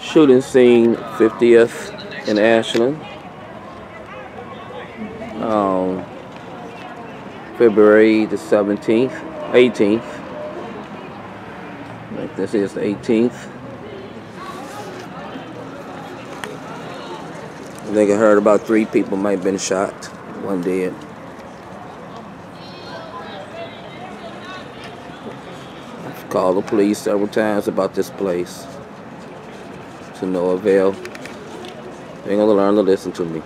Shooting scene 50th in Ashland. Um, February the 17th, 18th. Like this is the 18th. I think I heard about three people might have been shot. One dead. Called the police several times about this place. To no avail. They ain't gonna learn to listen to me.